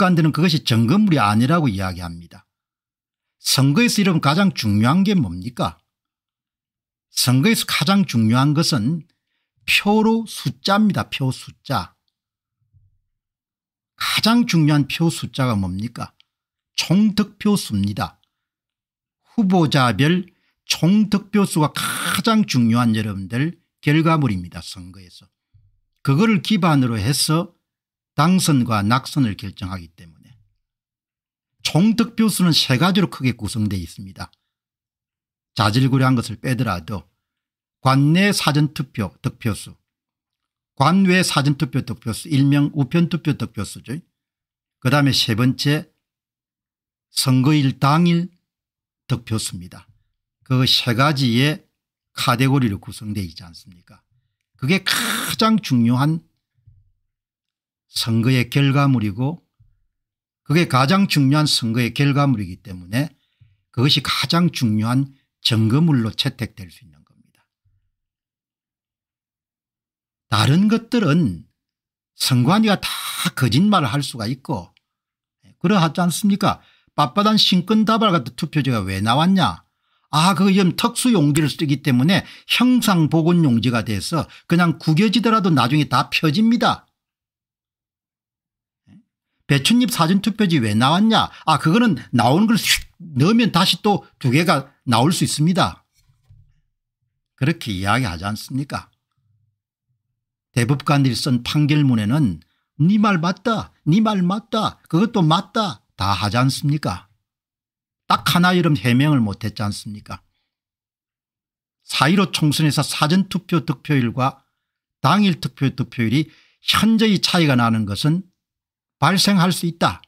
대법관들은 그것이 점검물이 아니라고 이야기합니다. 선거에서 이런 가장 중요한 게 뭡니까 선거에서 가장 중요한 것은 표로 숫자입니다. 표 숫자. 가장 중요한 표 숫자가 뭡니까 총득표 수입니다. 후보자별 총득표 수가 가장 중요한 여러분들 결과물입니다. 선거에서. 그거를 기반으로 해서 당선과 낙선을 결정하기 때문에 총득표 수는 세 가지로 크게 구성되어 있습니다. 자질구레한 것을 빼더라도 관내 사전투표 득표수 관외 사전투표 득표수 일명 우편투표 득표수죠. 그 다음에 세 번째 선거일 당일 득표수입니다. 그 세 가지의 카테고리로 구성되어 있지 않습니까 그게 가장 중요한 선거의 결과물이고 그게 가장 중요한 선거의 결과물이기 때문에 그것이 가장 중요한 증거물로 채택될 수 있는 겁니다. 다른 것들은 선관위가 다 거짓말을 할 수가 있고 그러하지 않습니까 빳빳한 신권다발 같은 투표지가 왜 나왔냐 아 그거 좀 특수용지를 쓰기 때문에 형상보건용지가 돼서 그냥 구겨지더라도 나중에 다 펴집니다. 배춧잎 사전투표지 왜 나왔냐? 아 그거는 나오는 걸 넣으면 다시 또 두 개가 나올 수 있습니다. 그렇게 이야기하지 않습니까? 대법관들이 쓴 판결문에는 네 말 맞다 네 말 맞다 그것도 맞다 다 하지 않습니까? 딱 하나 이름 해명을 못했지 않습니까? 4.15 총선에서 사전투표 득표율과 당일 투표 득표율이 현저히 차이가 나는 것은 발생할 수 있다.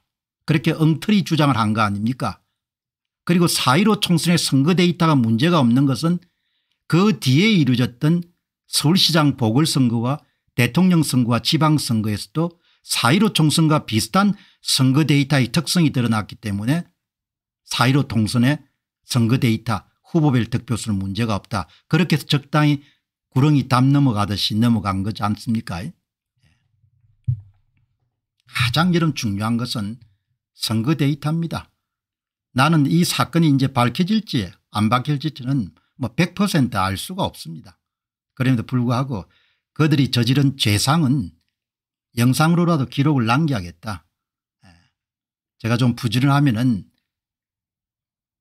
그렇게 엉터리 주장을 한 거 아닙니까 그리고 4.15 총선의 선거 데이터가 문제가 없는 것은 그 뒤에 이루어졌던 서울시장 보궐선거와 대통령 선거와 지방선거에서도 4.15 총선과 비슷한 선거 데이터의 특성이 드러났기 때문에 4.15 총선의 선거 데이터 후보별 득표수는 문제가 없다. 그렇게 해서 적당히 구렁이 담 넘어가듯이 넘어간 거지 않습니까 가장 여러분 중요한 것은 선거 데이터입니다. 나는 이 사건이 이제 밝혀질지 안 밝혀질지는 뭐 100%알 수가 없습니다. 그럼에도 불구하고 그들이 저지른 죄상은 영상으로라도 기록을 남겨야겠다. 예. 제가 좀 부지런하면 은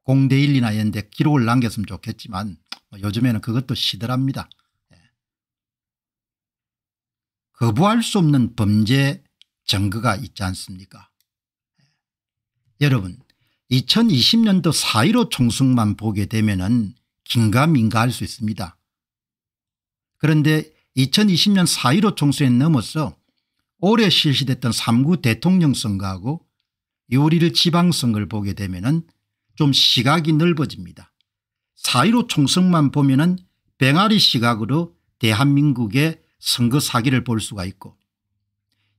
공대일이나 이런 데 기록을 남겼으면 좋겠지만 뭐 요즘에는 그것도 시들합니다. 예. 거부할 수 없는 범죄 증거가 있지 않습니까 여러분 2020년도 4.15 총선만 보게 되면 긴가민가할 수 있습니다. 그런데 2020년 4.15 총선에 넘어서 올해 실시됐던 3구 대통령 선거하고 6일 지방선거를 보게 되면 좀 시각이 넓어집니다. 4.15 총선만 보면 은 병아리 시각으로 대한민국의 선거 사기를 볼 수가 있고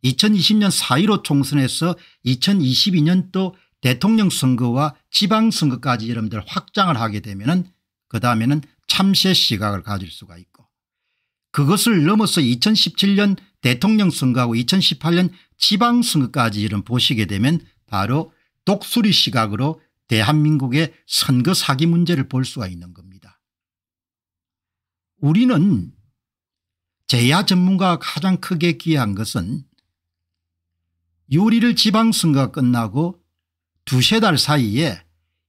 2020년 4.15 총선에서 2022년도 대통령 선거와 지방선거까지 여러분들 확장을 하게 되면 그 다음에는 참새 시각을 가질 수가 있고 그것을 넘어서 2017년 대통령 선거하고 2018년 지방선거까지 이런 보시게 되면 바로 독수리 시각으로 대한민국의 선거 사기 문제를 볼 수가 있는 겁니다. 우리는 제야 전문가가 가장 크게 기여한 것은 6일 지방선거가 끝나고 두세 달 사이에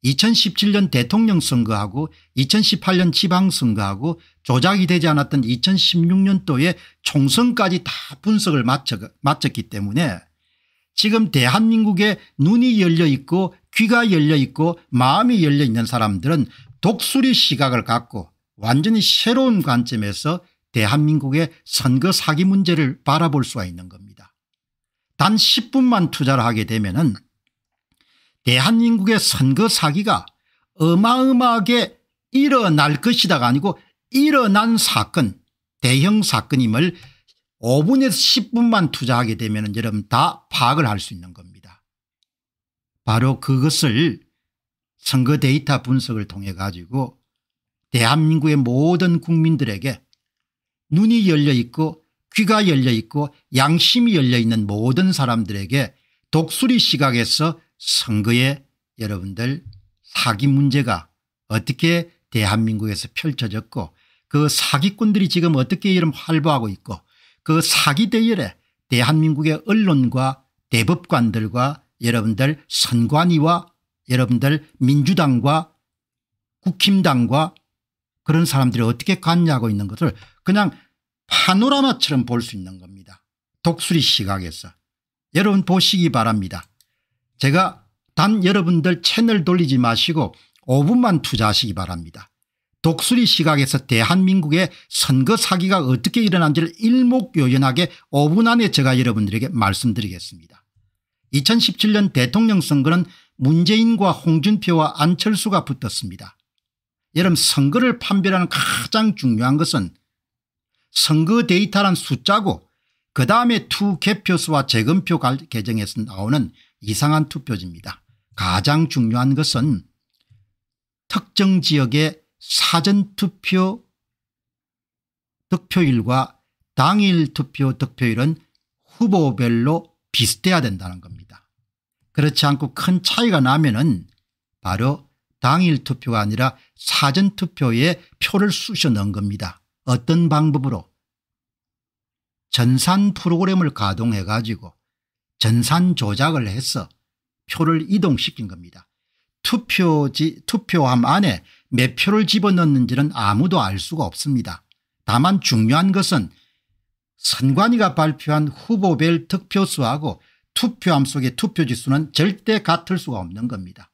2017년 대통령 선거하고 2018년 지방선거하고 조작이 되지 않았던 2016년도에 총선까지 다 분석을 마쳤, 마쳤기 때문에 지금 대한민국에 눈이 열려 있고 귀가 열려 있고 마음이 열려 있는 사람들은 독수리 시각을 갖고 완전히 새로운 관점에서 대한민국의 선거 사기 문제를 바라볼 수가 있는 겁니다. 단 10분만 투자를 하게 되면 대한민국의 선거 사기가 어마어마하게 일어날 것이다가 아니고 일어난 사건 대형 사건임을 5분에서 10분만 투자하게 되면 여러분 다 파악을 할 수 있는 겁니다. 바로 그것을 선거 데이터 분석을 통해 가지고 대한민국의 모든 국민들에게 눈이 열려 있고 귀가 열려 있고 양심이 열려 있는 모든 사람들에게 독수리 시각에서 선거에 여러분들 사기 문제가 어떻게 대한민국에서 펼쳐졌고 그 사기꾼들이 지금 어떻게 이름 활보하고 있고 그 사기 대열에 대한민국의 언론과 대법관들과 여러분들 선관위와 여러분들 민주당과 국힘당과 그런 사람들이 어떻게 관여하고 있는 것을 그냥 파노라마처럼 볼 수 있는 겁니다. 독수리 시각에서. 여러분 보시기 바랍니다. 제가 단 여러분들 채널 돌리지 마시고 5분만 투자하시기 바랍니다. 독수리 시각에서 대한민국의 선거 사기가 어떻게 일어난지를 일목요연하게 5분 안에 제가 여러분들에게 말씀드리겠습니다. 2017년 대통령 선거는 문재인과 홍준표와 안철수가 붙었습니다. 여러분 선거를 판별하는 가장 중요한 것은 선거 데이터란 숫자고 그 다음에 투 개표수와 재검표 과정에서 나오는 이상한 투표지입니다. 가장 중요한 것은 특정 지역의 사전투표 득표율과 당일 투표 득표율은 후보별로 비슷해야 된다는 겁니다. 그렇지 않고 큰 차이가 나면 은 바로 당일 투표가 아니라 사전투표에 표를 쑤셔 넣은 겁니다. 어떤 방법으로 전산 프로그램을 가동해 가지고 전산 조작을 해서 표를 이동시킨 겁니다. 투표지 투표함 안에 몇 표를 집어넣는지는 아무도 알 수가 없습니다. 다만 중요한 것은 선관위가 발표한 후보별 득표수하고 투표함 속의 투표지수는 절대 같을 수가 없는 겁니다.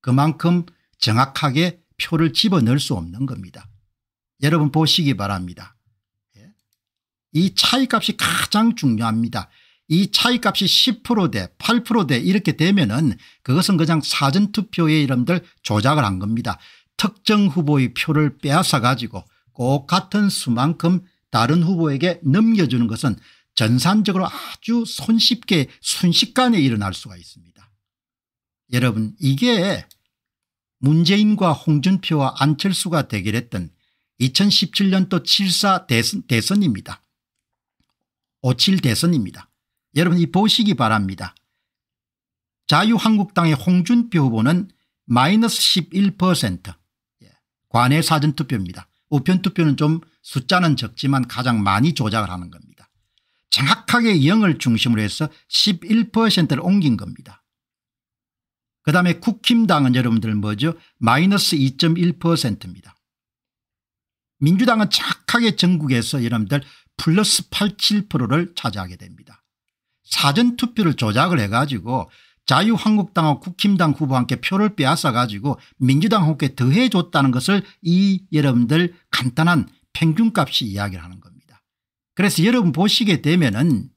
그만큼 정확하게 표를 집어넣을 수 없는 겁니다. 여러분 보시기 바랍니다. 예. 이 차이값이 가장 중요합니다. 이 차이값이 10%대 8%대 이렇게 되면은 그것은 그냥 사전투표의 이름들 조작을 한 겁니다. 특정 후보의 표를 빼앗아 가지고 꼭 같은 수만큼 다른 후보에게 넘겨주는 것은 전산적으로 아주 손쉽게 순식간에 일어날 수가 있습니다. 여러분 이게 문재인과 홍준표와 안철수가 대결했던 2017년도 7사 대선, 대선입니다. 57 대선입니다. 여러분 이 보시기 바랍니다. 자유한국당의 홍준표 후보는 마이너스 11% 예, 관외 사전투표입니다. 우편투표는 좀 숫자는 적지만 가장 많이 조작을 하는 겁니다. 정확하게 0을 중심으로 해서 11%를 옮긴 겁니다. 그 다음에 국힘당은 여러분들 뭐죠 마이너스 2.1%입니다. 민주당은 정확하게 전국에서 여러분들 플러스 87%를 차지하게 됩니다. 사전투표를 조작을 해가지고 자유한국당하고 국힘당 후보와 함께 표를 빼앗아 가지고 민주당 후보에 더해줬다는 것을 이 여러분들 간단한 평균값이 이야기를 하는 겁니다. 그래서 여러분 보시게 되면 은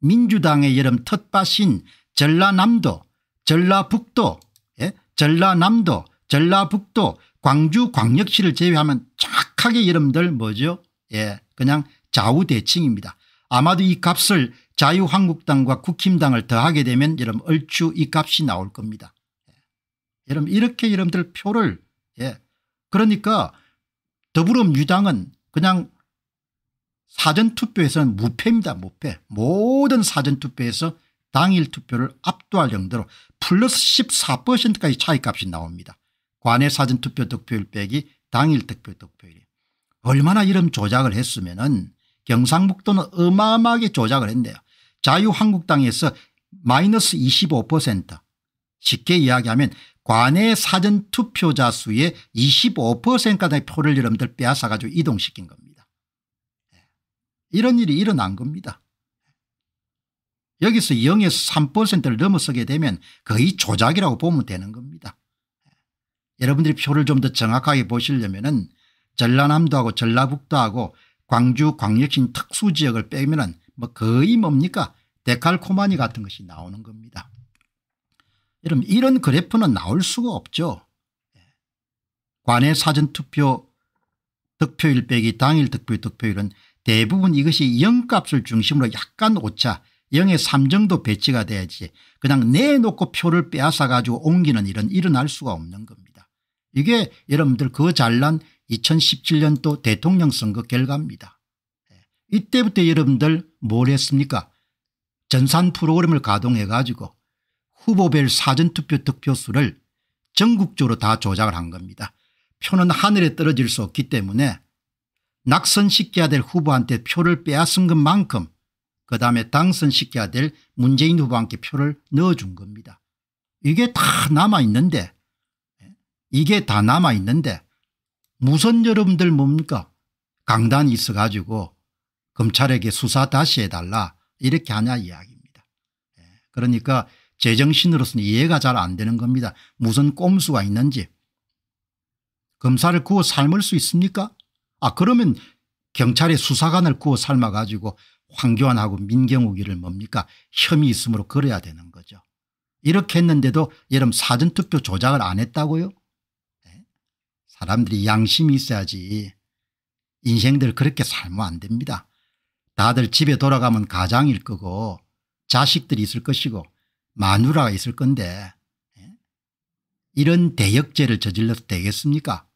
민주당의 여러분 텃밭인 전라남도 전라북도 예? 전라남도 전라북도 광주 광역시를 제외하면 정확하게 여러분들 뭐죠 예, 그냥 좌우대칭입니다. 아마도 이 값을 자유한국당과 국힘당을 더하게 되면 여러분 얼추 이 값이 나올 겁니다. 예. 여러분 이렇게 여러분들 표를 예. 그러니까 더불어민주당은 그냥 사전투표에서는 무패입니다. 무패. 모든 사전투표에서 당일 투표를 압도할 정도로 플러스 14%까지 차이값이 나옵니다. 관내 사전투표 득표율 빼기 당일 득표 득표율이. 얼마나 이런 조작을 했으면 은 경상북도는 어마어마하게 조작을 했네요. 자유한국당에서 마이너스 25% 쉽게 이야기하면 관내 사전투표자 수의 25%까지 표를 여러분들 빼앗아 가지고 이동시킨 겁니다. 예. 이런 일이 일어난 겁니다. 여기서 0에서 3%를 넘어서게 되면 거의 조작이라고 보면 되는 겁니다. 예. 여러분들이 표를 좀 더 정확하게 보시려면 전라남도하고 전라북도하고 광주 광역시 특수지역을 빼면 뭐 거의 뭡니까 데칼코마니 같은 것이 나오는 겁니다. 여러분 이런 그래프는 나올 수가 없죠. 예. 관내 사전투표 득표율 빼기 당일 득표 득표율은 대부분 이것이 0값을 중심으로 약간 오차 0의 3 정도 배치가 돼야지 그냥 내놓고 표를 빼앗아 가지고 옮기는 일은 일어날 수가 없는 겁니다. 이게 여러분들 그 잘난 2017년도 대통령 선거 결과입니다. 예. 이때부터 여러분들 뭘 했습니까 전산 프로그램을 가동해 가지고 후보별 사전투표 득표수를 전국적으로 다 조작을 한 겁니다. 표는 하늘에 떨어질 수 없기 때문에 낙선시켜야 될 후보한테 표를 빼앗은 것만큼 그 다음에 당선시켜야 될 문재인 후보한테 표를 넣어준 겁니다. 이게 다 남아있는데 이게 다 남아있는데 무슨 여러분들 뭡니까 강단이 있어 가지고 검찰에게 수사 다시 해달라 이렇게 하냐 이야기입니다. 그러니까 제정신으로서는 이해가 잘 안 되는 겁니다. 무슨 꼼수가 있는지. 검사를 구워 삶을 수 있습니까 아 그러면 경찰의 수사관을 구워 삶아 가지고 황교안하고 민경욱이를 뭡니까 혐의 있음으로 그래야 되는 거죠. 이렇게 했는데도 여러분 사전투표 조작을 안 했다고요 네? 사람들이 양심이 있어야지 인생들 그렇게 살면 안 됩니다. 다들 집에 돌아가면 가장일 거고 자식들이 있을 것이고 마누라가 있을 건데 네? 이런 대역죄를 저질러도 되겠습니까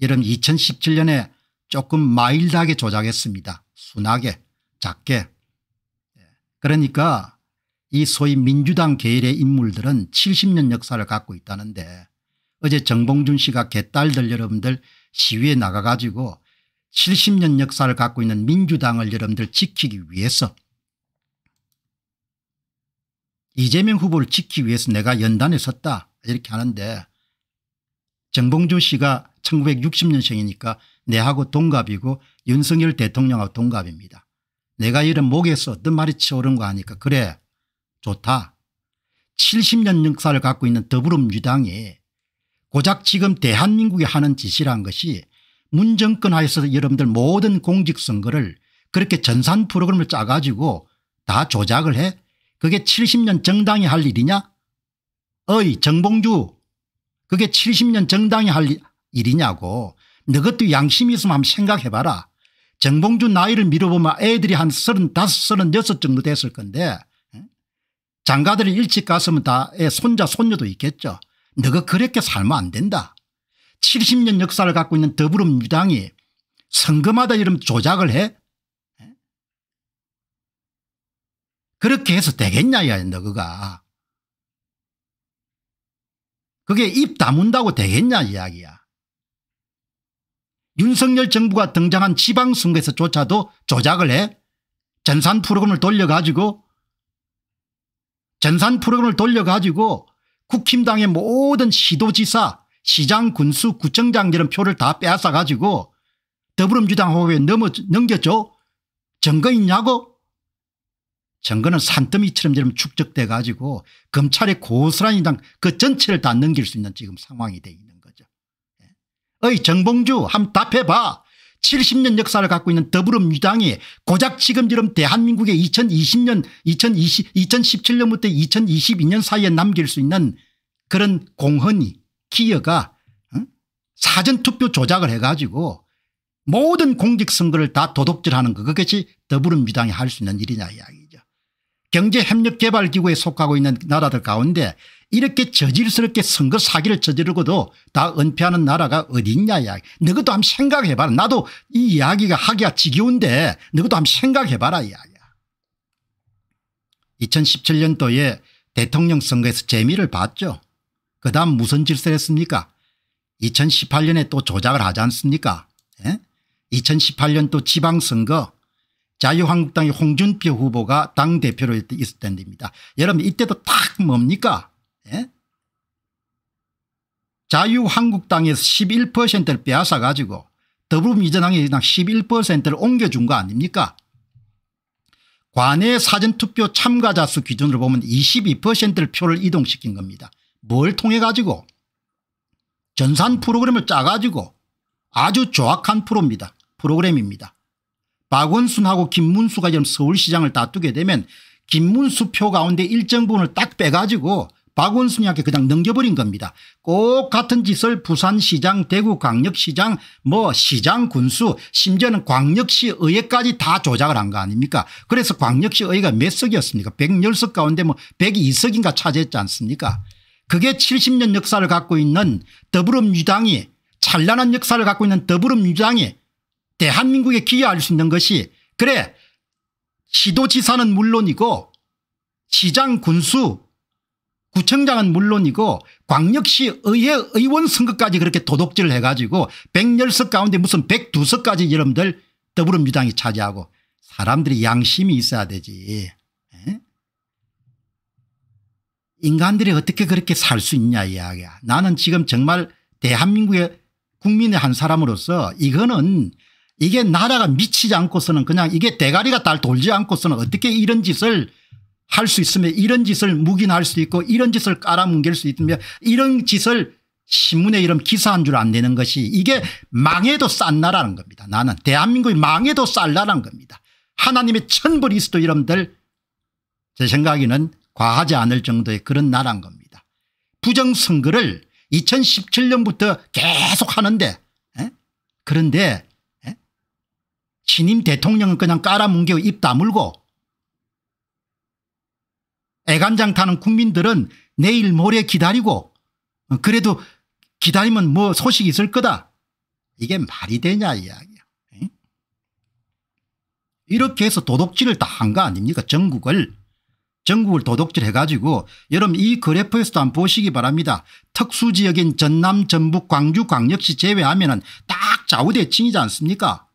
여러분 2017년에 조금 마일드하게 조작했습니다. 순하게 작게 네. 그러니까 이 소위 민주당 계열의 인물들은 70년 역사를 갖고 있다는데 어제 정봉준 씨가 개딸들 여러분들 시위에 나가 가지고 70년 역사를 갖고 있는 민주당을 여러분들 지키기 위해서 이재명 후보를 지키기 위해서 내가 연단에 섰다 이렇게 하는데 정봉준 씨가 1960년생이니까 내하고 동갑이고 윤석열 대통령하고 동갑입니다. 내가 이런 목에서 어떤 말이 치오른 거 하니까 그래 좋다. 70년 역사를 갖고 있는 더불어민주당이 고작 지금 대한민국이 하는 짓이란 것이 문정권 하에서 여러분들 모든 공직선거를 그렇게 전산 프로그램을 짜가지고 다 조작을 해? 그게 70년 정당이 할 일이냐? 어이 정봉주. 그게 70년 정당이 할 일이냐고. 너것도 양심이 있으면 한번 생각해봐라. 정봉주 나이를 미뤄보면 애들이 한 35, 36 정도 됐을 건데 장가들이 일찍 갔으면 다 손자 손녀도 있겠죠. 너가 그렇게 살면 안 된다. 70년 역사를 갖고 있는 더불어민주당이 선거마다 이런 조작을 해? 그렇게 해서 되겠냐 야 너가. 그게 입 다문다고 되겠냐 이야기야. 윤석열 정부가 등장한 지방선거에서조차도 조작을 해? 전산 프로그램을 돌려가지고 전산 프로그램을 돌려가지고 국힘당의 모든 시도지사 시장 군수 구청장 이런 표를 다 빼앗아 가지고 더불어민주당 후보에 넘어, 넘겼죠. 증거 있냐고 증거는 산더미처럼 축적돼 가지고 검찰의 고스란히 그 전체를 다 넘길 수 있는 지금 상황이 돼 있는 거죠. 예. 어이 정봉주 한번 답해봐. 70년 역사를 갖고 있는 더불어민주당이 고작 지금처럼 대한민국의 2020년 2020, 2017년부터 2022년 사이에 남길 수 있는 그런 공헌이 기여가 어? 사전투표 조작을 해가지고 모든 공직선거를 다 도둑질하는 거 그것이 더불어민주당이 할 수 있는 일이냐 이야기죠. 경제협력개발기구에 속하고 있는 나라들 가운데 이렇게 저질스럽게 선거 사기를 저지르고도 다 은폐하는 나라가 어디 있냐 이야기. 너것도 한번 생각해봐라. 나도 이 이야기가 하기가 지겨운데 너것도 한번 생각해봐라 이야기야. 2017년도에 대통령 선거에서 재미를 봤죠. 그 다음 무슨 짓을 했습니까 2018년에 또 조작을 하지 않습니까 예? 2018년 또 지방선거 자유한국당의 홍준표 후보가 당대표로 있었던 데입니다. 여러분 이때도 딱 뭡니까 예? 자유한국당에서 11%를 빼앗아 가지고 더불어민주당이 그냥 11%를 옮겨준 거 아닙니까 관내 사전투표 참가자 수 기준으로 보면 22%를 표를 이동시킨 겁니다. 뭘 통해 가지고 전산 프로그램을 짜가지고 아주 조악한 프로입니다. 프로그램입니다. 박원순하고 김문수가 지금 서울시장을 다투게 되면 김문수 표 가운데 일정 부분을 딱 빼가지고 박원순이한테 그냥 넘겨버린 겁니다. 꼭 같은 짓을 부산시장 대구광역시장 뭐 시장 군수 심지어는 광역시 의회까지 다 조작을 한 거 아닙니까? 그래서 광역시 의회가 몇 석이었습니까? 110석 가운데 뭐 102석인가 차지했지 않습니까? 그게 70년 역사를 갖고 있는 더불어민주당이 찬란한 역사를 갖고 있는 더불어민주당이 대한민국에 기여할 수 있는 것이 그래 시도지사는 물론이고 시장 군수 구청장은 물론이고 광역시 의회 의원 선거까지 그렇게 도둑질을 해가지고 110석 가운데 무슨 102석까지 여러분들 더불어민주당이 차지하고 사람들이 양심이 있어야 되지. 에? 인간들이 어떻게 그렇게 살 수 있냐 이야기야. 나는 지금 정말 대한민국의 국민의 한 사람으로서 이거는 이게 나라가 미치지 않고서는 그냥 이게 대가리가 달 돌지 않고서는 어떻게 이런 짓을 할 수 있으면 이런 짓을 묵인할 수 있고 이런 짓을 깔아뭉갤 수 있으며 이런 짓을 신문에 이런 기사한 줄안 내는 것이 이게 망해도 싼 나라는 겁니다. 나는 대한민국이 망해도 쌀 나라는 겁니다. 하나님의 천벌이스도 여러분들 제 생각에는 과하지 않을 정도의 그런 나라인 겁니다. 부정선거를 2017년부터 계속 하는데 에? 그런데 에? 신임 대통령은 그냥 깔아뭉개고 입 다물고 애간장 타는 국민들은 내일 모레 기다리고 어, 그래도 기다리면 뭐 소식이 있을 거다. 이게 말이 되냐 이야기야. 이렇게 해서 도둑질을 다 한 거 아닙니까 전국을. 전국을 도둑질 해가지고 여러분 이 그래프에서도 한번 보시기 바랍니다. 특수지역인 전남 전북 광주 광역시 제외하면 딱 좌우대칭이지 않습니까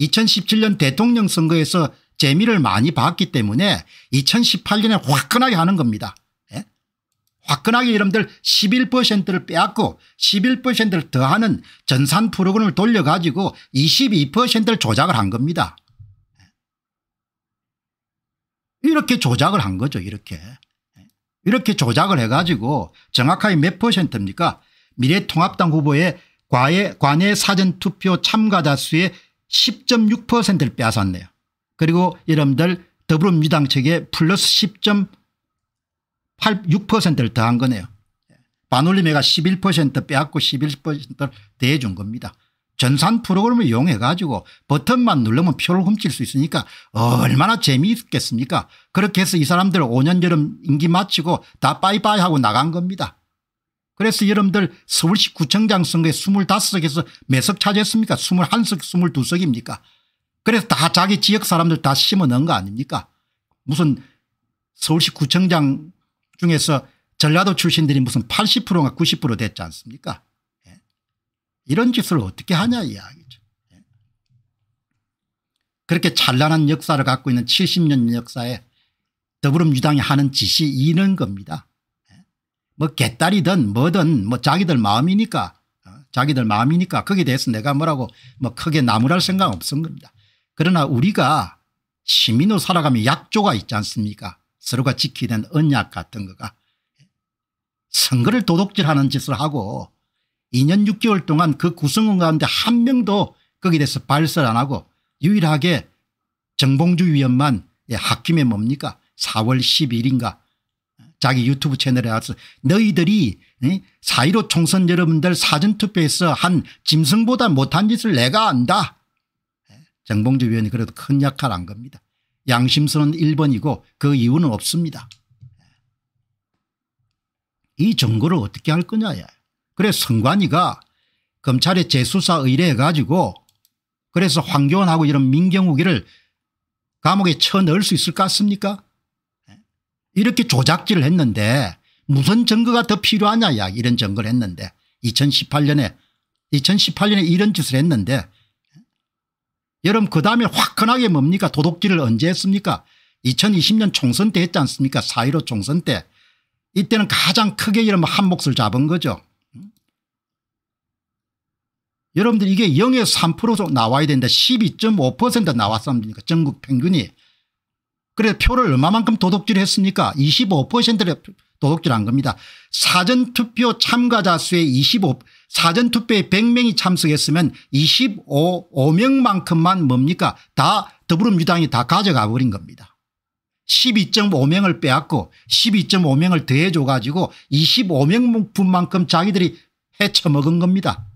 2017년 대통령 선거에서 재미를 많이 봤기 때문에 2018년에 화끈하게 하는 겁니다. 예? 화끈하게 여러분들 11%를 빼앗고 11%를 더하는 전산 프로그램을 돌려가지고 22%를 조작을 한 겁니다. 이렇게 조작을 한 거죠 이렇게. 이렇게 조작을 해가지고 정확하게 몇 퍼센트입니까 미래통합당 후보의 과외, 관외 사전투표 참가자 수의 10.6%를 빼앗았네요. 그리고 여러분들 더불어민주당 측에 플러스 10.86%를 더한 거네요. 반올림회가 11% 빼앗고 11%를 대해준 겁니다. 전산 프로그램을 이용해 가지고 버튼만 누르면 표를 훔칠 수 있으니까 얼마나 재미있겠습니까 그렇게 해서 이 사람들 5년 여름 임기 마치고 다 빠이빠이 하고 나간 겁니다. 그래서 여러분들 서울시 구청장 선거에 25석에서 몇 석 차지했습니까 21석 22석입니까 그래서 다 자기 지역 사람들 다 심어 넣은 거 아닙니까 무슨 서울시 구청장 중에서 전라도 출신들이 무슨 80%가 90% 됐지 않습니까 이런 짓을 어떻게 하냐 이야기죠. 예. 그렇게 찬란한 역사를 갖고 있는 70년 역사에 더불어민주당이 하는 짓이 이런 겁니다. 예. 뭐 개딸이든 뭐든 뭐 자기들 마음이니까 어, 자기들 마음이니까 거기에 대해서 내가 뭐라고 뭐 크게 나무랄 생각 없은 겁니다. 그러나 우리가 시민으로 살아가면 약조가 있지 않습니까 서로가 지키야 되는 언약 같은 거가 예. 선거를 도둑질하는 짓을 하고 2년 6개월 동안 그 구성원 가운데 한 명도 거기에 대해서 발설 안 하고 유일하게 정봉주 위원만 예, 학김에 뭡니까 4월 10일인가 자기 유튜브 채널에 와서 너희들이 4.15 총선 여러분들 사전투표에서 한 짐승보다 못한 짓을 내가 안다. 예, 정봉주 위원이 그래도 큰 역할을 한 겁니다. 양심선은 1번이고 그 이유는 없습니다. 예. 이 정거를 어떻게 할 거냐야. 그래서 선관위가 검찰에 재수사 의뢰해 가지고 그래서 황교안하고 이런 민경욱이를 감옥에 쳐넣을 수 있을 것 같습니까 이렇게 조작질을 했는데 무슨 증거가 더 필요하냐 야 이런 증거를 했는데 2018년에 2018년에 이런 짓을 했는데 여러분 그 다음에 화끈하게 뭡니까? 도둑질을 언제 했습니까? 2020년 총선 때 했지 않습니까? 4.15 총선 때. 이때는 가장 크게 이런 한 몫을 잡은 거죠. 여러분들 이게 0에서 3% 나와야 되는데 12.5% 나왔습니까? 전국 평균이. 그래 표를 얼마만큼 도둑질 했습니까? 25%를 도둑질한 겁니다. 사전투표 참가자 수의 25 사전투표에 100명이 참석했으면 25명만큼만 뭡니까 다 더불어민주당이 다 가져가 버린 겁니다. 12.5명을 빼앗고 12.5명을 더해줘 가지고 25명분만큼 자기들이 헤쳐먹은 겁니다.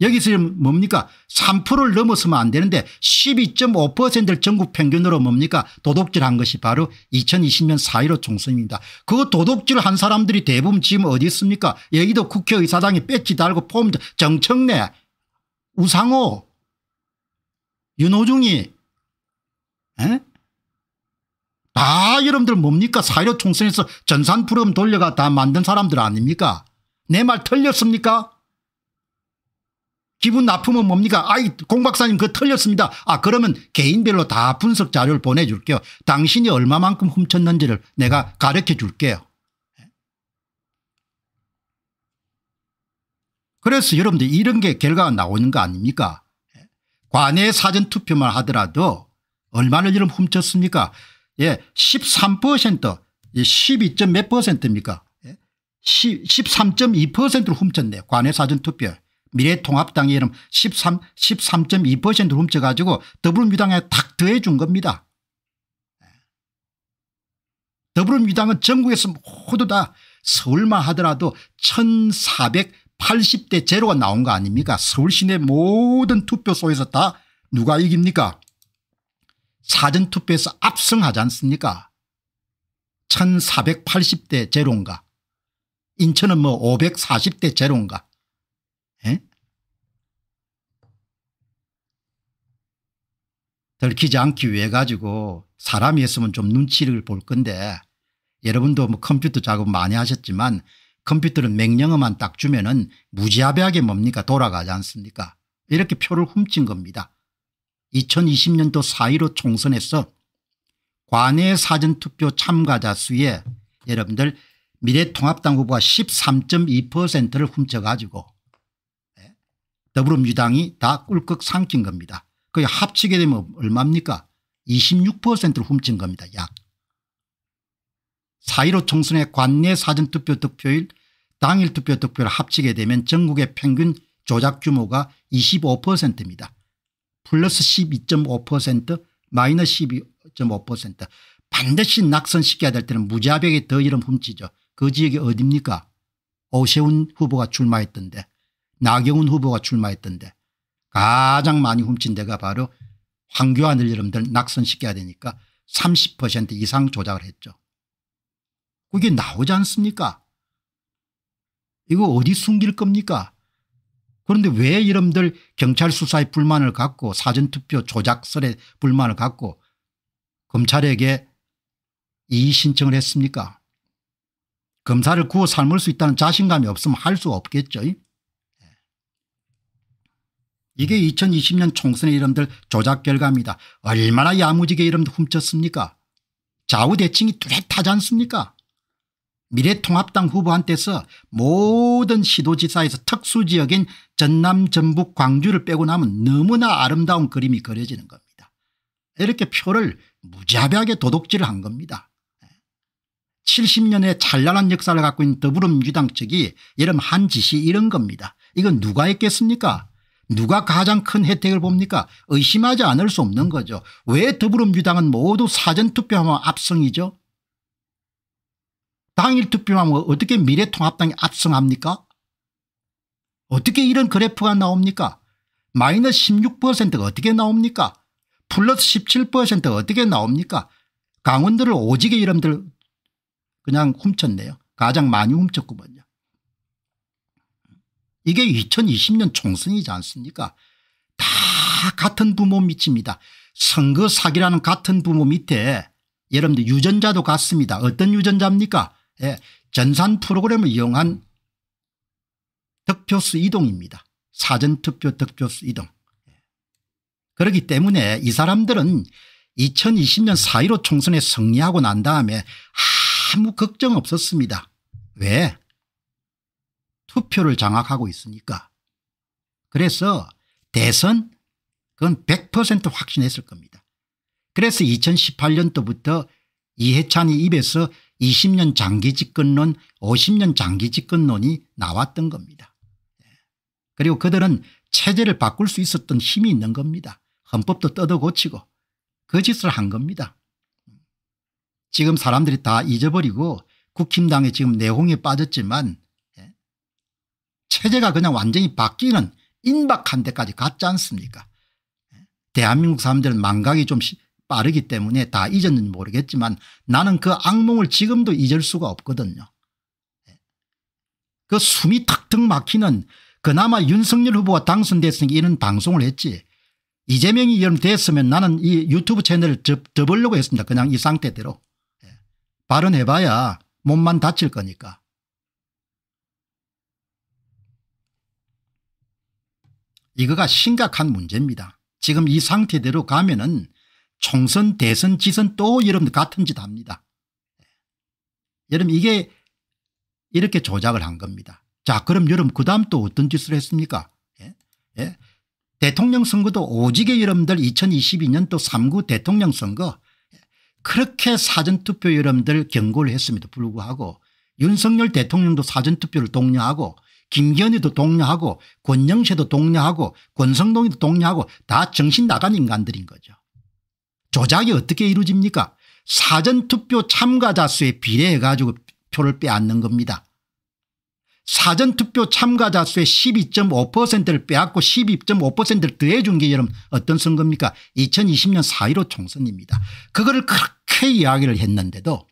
여기서 뭡니까? 3%를 넘어서면 안 되는데 12.5%를 전국 평균으로 뭡니까? 도둑질한 것이 바로 2020년 4.15 총선입니다. 그 도둑질 한 사람들이 대부분 지금 어디 있습니까? 여기도 국회의사당에 배지 달고 폼 정청래 우상호 윤호중이 에? 다 여러분들 뭡니까? 4.15 총선에서 전산 프로그램 돌려가 다 만든 사람들 아닙니까? 내 말 틀렸습니까 기분 나쁘면 뭡니까? 아이 공 박사님 그거 틀렸습니다. 아 그러면 개인별로 다 분석 자료를 보내줄게요. 당신이 얼마만큼 훔쳤는지를 내가 가르쳐 줄게요. 그래서 여러분들 이런 게 결과가 나오는 거 아닙니까? 관내 사전투표만 하더라도 얼마나 이름 훔쳤습니까? 예, 13% 12점 몇 퍼센트입니까? 13.2%로 훔쳤네요. 관내 사전투표 미래통합당이 이름 13, 13.2%를 훔쳐가지고 더불어민주당에 탁 더해 준 겁니다. 더불어민주당은 전국에서 모두 다 서울만 하더라도 1480대 제로가 나온 거 아닙니까? 서울 시내 모든 투표소에서 다 누가 이깁니까? 사전투표에서 압승하지 않습니까? 1480대 제로인가? 인천은 뭐 540대 제로인가 에? 들키지 않기 위해 가지고 사람이 했으면 좀 눈치를 볼 건데 여러분도 뭐 컴퓨터 작업 많이 하셨지만 컴퓨터는 명령어만 딱 주면은 무지하게 뭡니까 돌아가지 않습니까 이렇게 표를 훔친 겁니다. 2020년도 4.15 총선에서 관내 사전투표 참가자 수에 여러분들 미래통합당 후보가 13.2%를 훔쳐가지고 더불어민주당이 다 꿀꺽 삼킨 겁니다. 그게 합치게 되면 얼마입니까 26%를 훔친 겁니다. 약. 4.15 총선의 관내 사전투표 득표율 당일 투표 득표를 합치게 되면 전국의 평균 조작 규모가 25%입니다. 플러스 12.5% 마이너스 12.5% 반드시 낙선시켜야 될 때는 무자백에 더 이름 훔치죠. 그 지역이 어딥니까 오세훈 후보가 출마했던데 나경원 후보가 출마했던데 가장 많이 훔친 데가 바로 황교안을 여러분들 낙선시켜야 되니까 30% 이상 조작을 했죠. 그게 나오지 않습니까 이거 어디 숨길 겁니까 그런데 왜 여러분들 경찰 수사에 불만을 갖고 사전투표 조작설에 불만을 갖고 검찰에게 이의 신청을 했습니까 검사를 구워 삶을 수 있다는 자신감이 없으면 할 수 없겠죠. 이게 2020년 총선의 이름들 조작 결과입니다. 얼마나 야무지게 이름들 훔쳤습니까 좌우대칭이 뚜렷하지 않습니까 미래통합당 후보한테서 모든 시도지사에서 특수지역인 전남 전북 광주를 빼고 나면 너무나 아름다운 그림이 그려지는 겁니다. 이렇게 표를 무자비하게 도둑질을 한 겁니다. 70년의 찬란한 역사를 갖고 있는 더불어민주당 측이 이런 한 짓이 이런 겁니다. 이건 누가 했겠습니까 누가 가장 큰 혜택을 봅니까 의심하지 않을 수 없는 거죠. 왜 더불어민주당은 모두 사전투표하면 압승이죠 당일 투표하면 어떻게 미래통합당이 압승합니까 어떻게 이런 그래프가 나옵니까 마이너스 16%가 어떻게 나옵니까 플러스 17%가 어떻게 나옵니까 강원도를 오지게 이름들 그냥 훔쳤네요. 가장 많이 훔쳤구먼요. 이게 2020년 총선이지 않습니까 다 같은 부모 밑입니다. 선거 사기라는 같은 부모 밑에 여러분들 유전자도 같습니다. 어떤 유전자입니까 예, 전산 프로그램을 이용한 득표수 이동입니다. 사전투표 득표수 이동. 그렇기 때문에 이 사람들은 2020년 4.15 총선에 승리하고 난 다음에 아무 걱정 없었습니다. 왜? 투표를 장악하고 있으니까. 그래서 대선 그건 100% 확신했을 겁니다. 그래서 2018년도부터 이해찬이 입에서 20년 장기 집권론 50년 장기 집권론이 나왔던 겁니다. 그리고 그들은 체제를 바꿀 수 있었던 힘이 있는 겁니다. 헌법도 뜯어 고치고 그 짓을 한 겁니다. 지금 사람들이 다 잊어버리고 국힘당에 지금 내홍에 빠졌지만 예? 체제가 그냥 완전히 바뀌는 인박한 데까지 갔지 않습니까 예? 대한민국 사람들은 망각이 좀 빠르기 때문에 다 잊었는지 모르겠지만 나는 그 악몽을 지금도 잊을 수가 없거든요. 예? 그 숨이 턱턱 막히는 그나마 윤석열 후보가 당선됐으니까 이런 방송을 했지 이재명이 됐으면 나는 이 유튜브 채널을 접, 접으려고 했습니다. 그냥 이 상태대로. 발언해봐야 몸만 다칠 거니까. 이거가 심각한 문제입니다. 지금 이 상태대로 가면 은 총선 대선 지선 또 여러분들 같은 짓 합니다. 여러분 이게 이렇게 조작을 한 겁니다. 자 그럼 여러분 그 다음 또 어떤 짓을 했습니까 예? 예? 대통령 선거도 오직에 여러분들 2022년도 3구 대통령 선거 그렇게 사전투표 여러분들 경고를 했음에도 불구하고 윤석열 대통령도 사전투표를 독려하고 김기현이도 독려하고 권영세도 독려하고 권성동이도 독려하고 다 정신 나간 인간들인 거죠. 조작이 어떻게 이루어집니까 사전투표 참가자 수에 비례해 가지고 표를 빼앗는 겁니다. 사전투표 참가자 수의 12.5%를 빼앗고 12.5%를 더해 준 게 여러분 어떤 선거입니까 2020년 4.15 총선입니다. 그거를 그렇게 이야기를 했는데도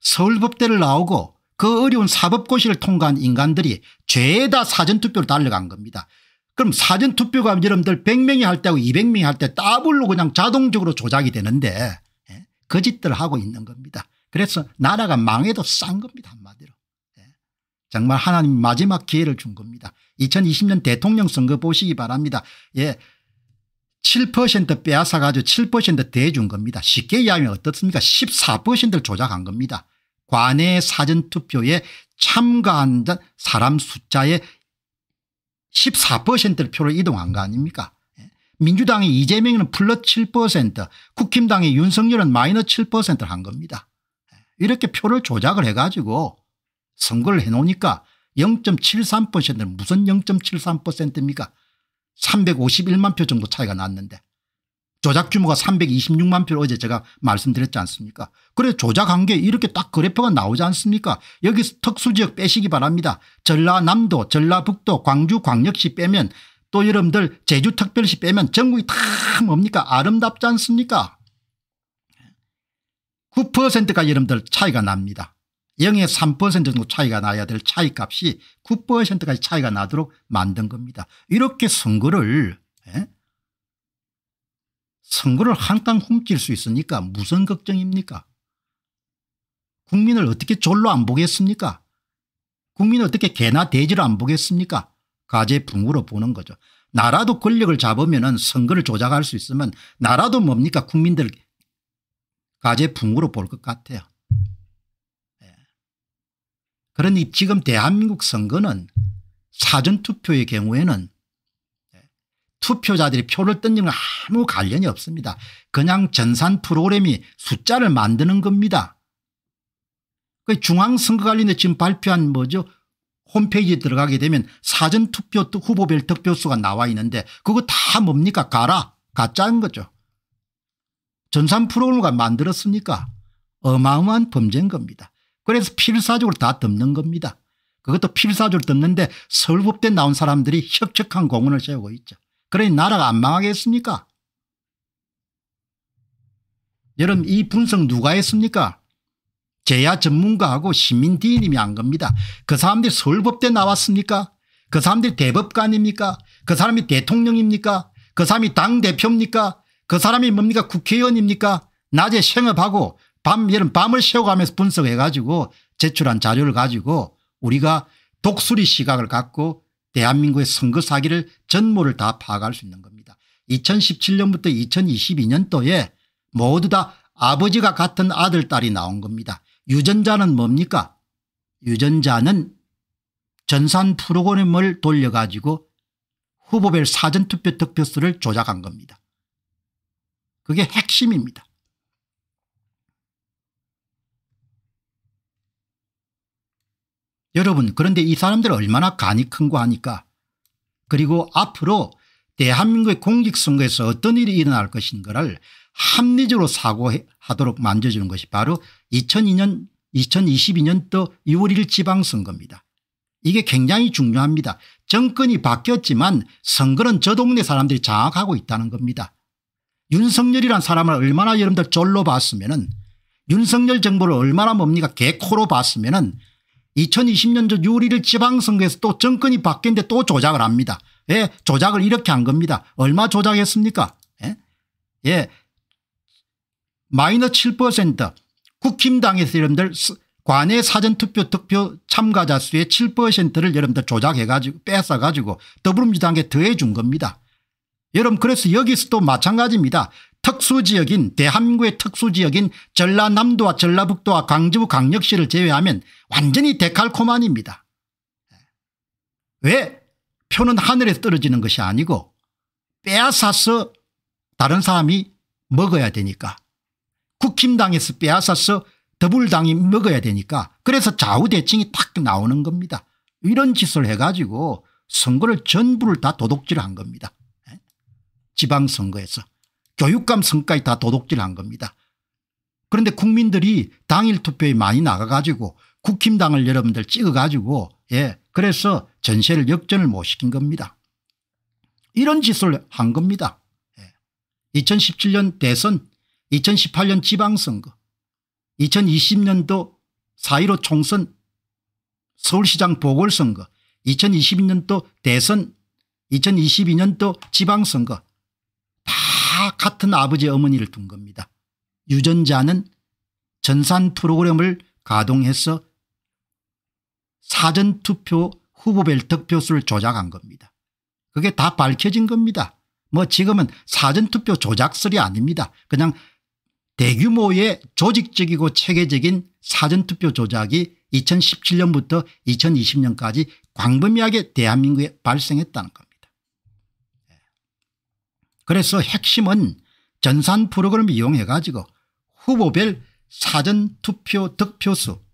서울법대를 나오고 그 어려운 사법고시를 통과한 인간들이 죄다 사전투표로 달려간 겁니다. 그럼 사전투표가 여러분들 100명이 할 때하고 200명이 할때 더블로 그냥 자동적으로 조작이 되는데 예? 거짓들을 하고 있는 겁니다. 그래서 나라가 망해도 싼 겁니다 한마디로. 정말 하나님 마지막 기회를 준 겁니다. 2020년 대통령 선거 보시기 바랍니다. 예. 7% 빼앗아 가지고 7% 대준 겁니다. 쉽게 이야기하면 어떻습니까 14%를 조작한 겁니다. 관내 사전투표에 참가한 사람 숫자의 14%를 표를 이동한 거 아닙니까 예. 민주당의 이재명은 플러스 7% 국힘당의 윤석열은 마이너스 7%를 한 겁니다. 예. 이렇게 표를 조작을 해가지고 선거를 해놓으니까 0.73%는 무슨 0.73%입니까 351만 표 정도 차이가 났는데 조작 규모가 326만 표를 어제 제가 말씀드렸지 않습니까? 그래 조작한 게 이렇게 딱 그래프가 나오지 않습니까? 여기 특수지역 빼시기 바랍니다. 전라남도 전라북도 광주 광역시 빼면 또 여러분들 제주특별시 빼면 전국이 다 뭡니까? 아름답지 않습니까? 9%가 여러분들 차이가 납니다. 0에 3% 정도 차이가 나야 될 차이값이 9%까지 차이가 나도록 만든 겁니다. 이렇게 선거를 예? 선거를 한땅 훔칠 수 있으니까 무슨 걱정입니까? 국민을 어떻게 졸로 안 보겠습니까? 국민을 어떻게 개나 돼지로 안 보겠습니까? 가재붕으로 보는 거죠. 나라도 권력을 잡으면 선거를 조작할 수 있으면 나라도 뭡니까? 국민들 가재붕으로 볼 것 같아요. 그러니 지금 대한민국 선거는 사전투표의 경우에는 투표자들이 표를 던지는 아무 관련이 없습니다. 그냥 전산 프로그램이 숫자를 만드는 겁니다. 그 중앙선거관리에 지금 발표한 뭐죠 홈페이지에 들어가게 되면 사전투표 후보별 득표수가 나와 있는데 그거 다 뭡니까 가라 가짜인 거죠. 전산 프로그램을 만들었습니까 어마어마한 범죄인 겁니다. 그래서 필사적으로 다 덮는 겁니다. 그것도 필사적으로 덮는데 서울법대 나온 사람들이 혁혁한 공헌을 세우고 있죠. 그러니 나라가 안 망하겠습니까? 여러분 이 분석 누가 했습니까? 제야 전문가하고 시민 디님이 한 겁니다. 그 사람들이 서울법대 나왔습니까? 그 사람들이 대법관입니까? 그 사람이 대통령입니까? 그 사람이 당대표입니까? 그 사람이 뭡니까? 국회의원입니까? 낮에 생업하고 밤, 여름 밤을 새워가면서 분석해 가지고 제출한 자료를 가지고 우리가 독수리 시각을 갖고 대한민국의 선거 사기를 전모를 다 파악할 수 있는 겁니다. 2017년부터 2022년도에 모두 다 아버지가 같은 아들 딸이 나온 겁니다. 유전자는 뭡니까 유전자는 전산 프로그램을 돌려가지고 후보별 사전투표 득표수를 조작한 겁니다. 그게 핵심입니다. 여러분 그런데 이 사람들 얼마나 간이 큰거 하니까 그리고 앞으로 대한민국의 공직선거에서 어떤 일이 일어날 것인가를 합리적으로 사고하도록 만들어주는 것이 바로 2002년 2022년도 6월 1일 지방선거입니다. 이게 굉장히 중요합니다. 정권이 바뀌었지만 선거는 저 동네 사람들이 장악하고 있다는 겁니다. 윤석열이란 사람을 얼마나 여러분들 졸로 봤으면 윤석열 정부를 얼마나 뭡니까 개코로 봤으면 2020년도 6월 1일 지방선거에서 또 정권이 바뀌었는데 또 조작을 합니다. 예, 조작을 이렇게 한 겁니다. 얼마 조작했습니까? 예, 예. 마이너스 7% 국힘당에서 여러분들 관내 사전투표 득표 참가자 수의 7%를 여러분들 조작해가지고 뺏어가지고 더불어민주당에 더해준 겁니다. 여러분 그래서 여기서도 마찬가지입니다. 특수지역인 대한민국의 특수지역인 전라남도와 전라북도와 광주 광역시를 제외하면 완전히 데칼코만입니다. 왜 표는 하늘에서 떨어지는 것이 아니고 빼앗아서 다른 사람이 먹어야 되니까 국힘당에서 빼앗아서 더불당이 먹어야 되니까 그래서 좌우대칭이 탁 나오는 겁니다. 이런 짓을 해가지고 선거를 전부를 다 도둑질한 겁니다. 예? 지방선거에서 교육감 선까지 다 도둑질한 겁니다. 그런데 국민들이 당일 투표에 많이 나가가지고 국힘당을 여러분들 찍어가지고 예 그래서 전세를 역전을 못 시킨 겁니다. 이런 짓을 한 겁니다. 예. 2017년 대선 2018년 지방선거 2020년도 4.15 총선 서울시장 보궐선거 2022년도 대선 2022년도 지방선거 다 같은 아버지 어머니를 둔 겁니다. 유전자는 전산 프로그램을 가동해서 사전투표 후보별 득표수를 조작한 겁니다. 그게 다 밝혀진 겁니다. 뭐 지금은 사전투표 조작설이 아닙니다. 그냥 대규모의 조직적이고 체계적인 사전투표 조작이 2017년부터 2020년까지 광범위하게 대한민국에 발생했다는 겁니다. 그래서 핵심은 전산 프로그램을 이용해 가지고 후보별 사전투표 득표수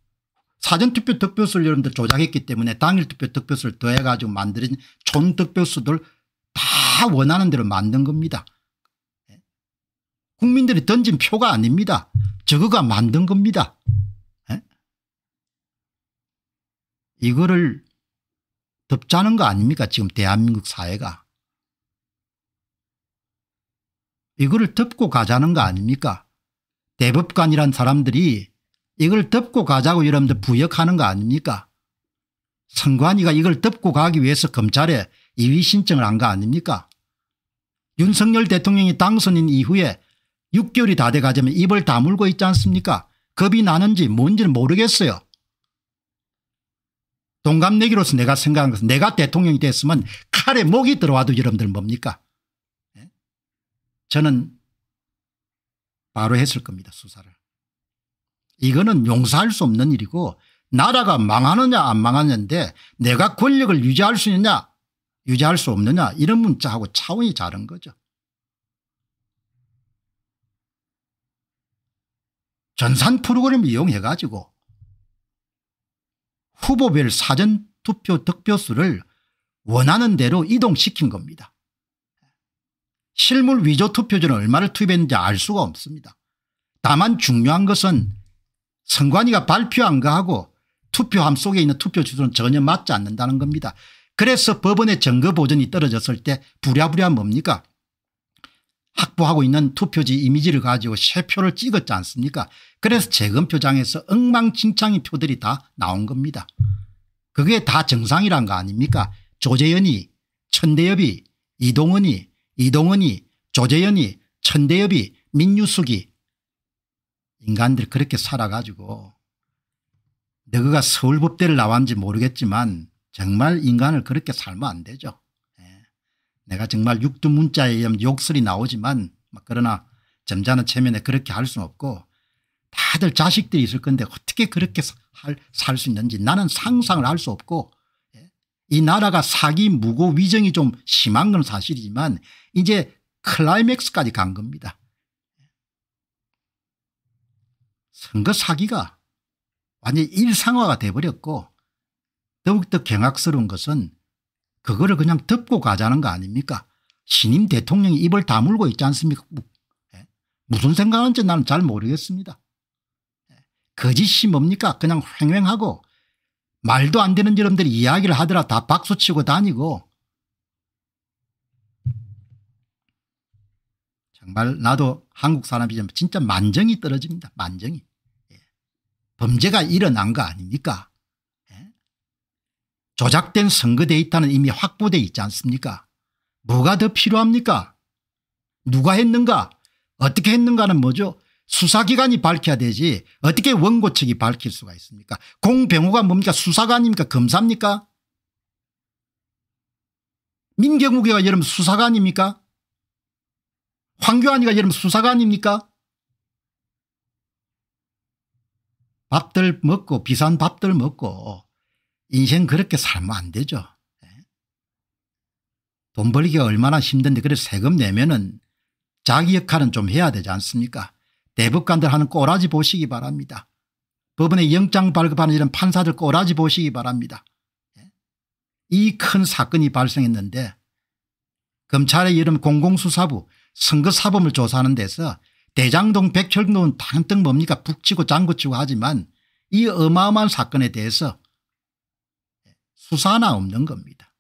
사전투표 득표수를 여러분들 조작했기 때문에 당일투표 득표수를 더해 가지고 만들어진 총득표수들 다 원하는 대로 만든 겁니다. 국민들이 던진 표가 아닙니다. 저거가 만든 겁니다. 에? 이거를 덮자는 거 아닙니까 지금 대한민국 사회가. 이거를 덮고 가자는 거 아닙니까 대법관이란 사람들이 이걸 덮고 가자고 여러분들 부역하는 거 아닙니까 선관위가 이걸 덮고 가기 위해서 검찰에 이의 신청을 한 거 아닙니까 윤석열 대통령이 당선인 이후에 6개월이 다 돼가자면 입을 다물고 있지 않습니까 겁이 나는지 뭔지는 모르겠어요. 동갑내기로서 내가 생각하는 것은 내가 대통령이 됐으면 칼에 목이 들어와도 여러분들 뭡니까 예? 저는 바로 했을 겁니다 수사를. 이거는 용서할 수 없는 일이고 나라가 망하느냐 안 망하느냐인데 내가 권력을 유지할 수 있느냐 유지할 수 없느냐 이런 문자하고 차원이 다른 거죠. 전산 프로그램을 이용해 가지고 후보별 사전투표 득표수를 원하는 대로 이동시킨 겁니다. 실물 위조 투표전을 얼마를 투입했는지 알 수가 없습니다. 다만 중요한 것은 선관위가 발표한 거하고 투표함 속에 있는 투표 주소는 전혀 맞지 않는다는 겁니다. 그래서 법원의 증거 보전이 떨어졌을 때 부랴부랴 뭡니까 확보하고 있는 투표지 이미지를 가지고 새 표를 찍었지 않습니까 그래서 재검표장에서 엉망진창인 표들이 다 나온 겁니다. 그게 다 정상이란 거 아닙니까 조재현이 천대엽이 이동원이 이동원이 조재현이 천대엽이 민유숙이 인간들이 그렇게 살아가지고 너가 서울법대를 나왔는지 모르겠지만 정말 인간을 그렇게 살면 안 되죠. 내가 정말 육두문자에 욕설이 나오지만 그러나 점잖은 체면에 그렇게 할 수는 없고 다들 자식들이 있을 건데 어떻게 그렇게 살 수 있는지 나는 상상을 할 수 없고 예. 이 나라가 사기 무고 위정이 좀 심한 건 사실이지만 이제 클라이맥스까지 간 겁니다. 선거 사기가 완전히 일상화가 돼버렸고 더욱더 경악스러운 것은 그거를 그냥 덮고 가자는 거 아닙니까 신임 대통령이 입을 다물고 있지 않습니까 예? 무슨 생각하는지 나는 잘 모르겠습니다. 예? 거짓이 뭡니까 그냥 횡행하고 말도 안 되는 여러분들이 이야기를 하더라. 다 박수치고 다니고. 정말 나도 한국 사람이지만 진짜 만정이 떨어집니다. 만정이. 예. 범죄가 일어난 거 아닙니까? 조작된 선거 데이터는 이미 확보돼 있지 않습니까? 뭐가 더 필요합니까? 누가 했는가? 어떻게 했는가는 뭐죠 수사기관이 밝혀야 되지 어떻게 원고 측이 밝힐 수가 있습니까? 공병호가 뭡니까? 수사관입니까? 검사입니까? 민경욱이가 여러분 수사관입니까? 황교안이가 여러분 수사관입니까? 밥들 먹고 비싼 밥들 먹고 인생 그렇게 살면 안 되죠. 예? 돈 벌기가 얼마나 힘든데 그래서 세금 내면은 자기 역할은 좀 해야 되지 않습니까 대법관들 하는 꼬라지 보시기 바랍니다. 법원에 영장 발급하는 이런 판사들 꼬라지 보시기 바랍니다. 예? 이큰 사건이 발생했는데 검찰의 이름 공공수사부 선거사범을 조사하는 데서 대장동 백혈동은 단뜩 뭡니까 북치고 장구치고 하지만 이 어마어마한 사건에 대해서 수사 하나 없는 겁니다.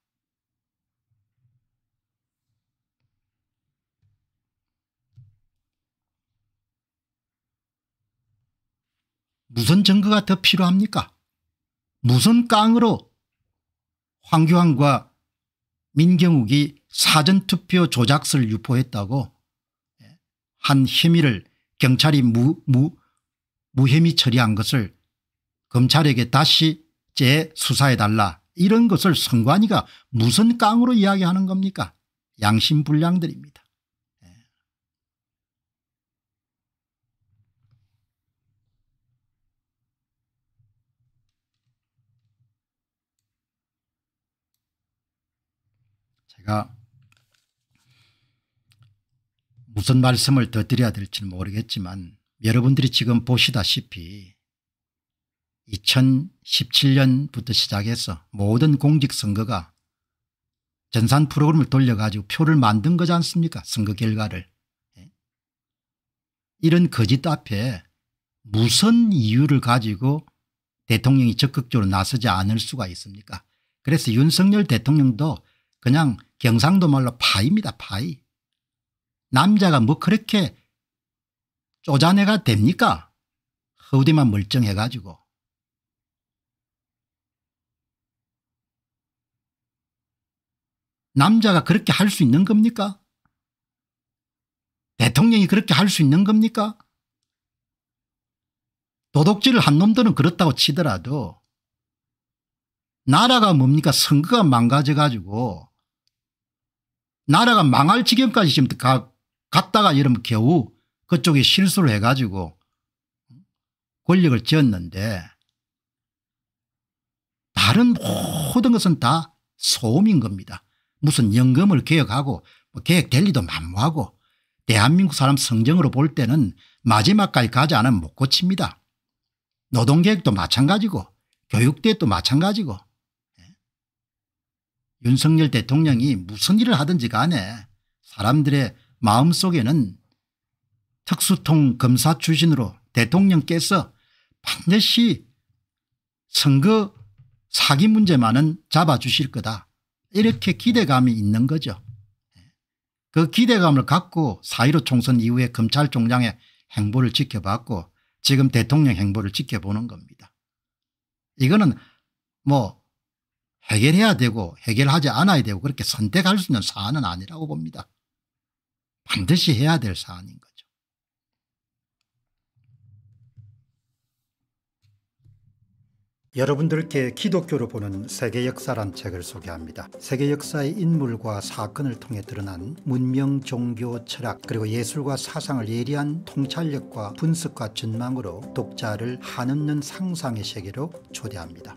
무슨 증거가 더 필요합니까? 무슨 깡으로 황교안과 민경욱이 사전투표 조작서를 유포했다고? 한 혐의를 경찰이 무, 무, 무혐의 처리한 것을 검찰에게 다시 재수사해달라. 이런 것을 선관위가 무슨 깡으로 이야기하는 겁니까? 양심불량들입니다. 예. 제가 무슨 말씀을 더 드려야 될지 모르겠지만 여러분들이 지금 보시다시피 2017년부터 시작해서 모든 공직선거가 전산 프로그램을 돌려가지고 표를 만든 거지 않습니까 선거 결과를. 예. 이런 거짓 앞에 무슨 이유를 가지고 대통령이 적극적으로 나서지 않을 수가 있습니까 그래서 윤석열 대통령도 그냥 경상도 말로 파입니다 파이. 남자가 뭐 그렇게 쪼잔해가 됩니까 허우대만 멀쩡해 가지고. 남자가 그렇게 할 수 있는 겁니까 대통령이 그렇게 할 수 있는 겁니까 도둑질을 한 놈들은 그렇다고 치더라도 나라가 뭡니까 선거가 망가져 가지고 나라가 망할 지경까지 지금 가, 갔다가 여러분 겨우 그쪽에 실수를 해가지고 권력을 지었는데 다른 모든 것은 다 소음인 겁니다. 무슨 연금을 개혁하고 뭐 계획될 리도 만무하고 대한민국 사람 성정으로 볼 때는 마지막까지 가지 않으면 못 고칩니다. 노동계획도 마찬가지고 교육대도 마찬가지고 예. 윤석열 대통령이 무슨 일을 하든지 간에 사람들의 마음속에는 특수통 검사 출신으로 대통령께서 반드시 선거 사기 문제만은 잡아주실 거다 이렇게 기대감이 있는 거죠. 그 기대감을 갖고 4.15 총선 이후에 검찰총장의 행보를 지켜봤고 지금 대통령 행보를 지켜보는 겁니다. 이거는 뭐 해결해야 되고 해결하지 않아야 되고 그렇게 선택할 수 있는 사안은 아니라고 봅니다. 반드시 해야 될 사안인 거죠. 여러분들께 기독교로 보는 세계 역사란 책을 소개합니다. 세계 역사의 인물과 사건을 통해 드러난 문명, 종교, 철학 그리고 예술과 사상을 예리한 통찰력과 분석과 전망으로 독자를 한없는 상상의 세계로 초대합니다.